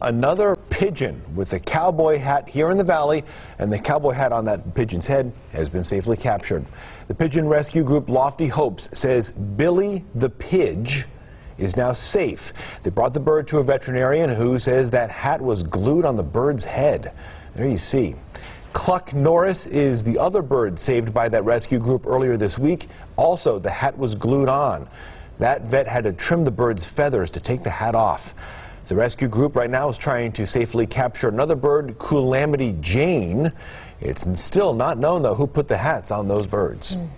Another pigeon with a cowboy hat here in the valley, and the cowboy hat on that pigeon's head has been safely captured. The pigeon rescue group Lofty Hopes says Billy the Pidge is now safe. They brought the bird to a veterinarian who says that hat was glued on the bird's head. There you see. Cluck Norris is the other bird saved by that rescue group earlier this week. Also, the hat was glued on. That vet had to trim the bird's feathers to take the hat off. The rescue group right now is trying to safely capture another bird, Calamity Jane. It's still not known, though, who put the hats on those birds. Mm.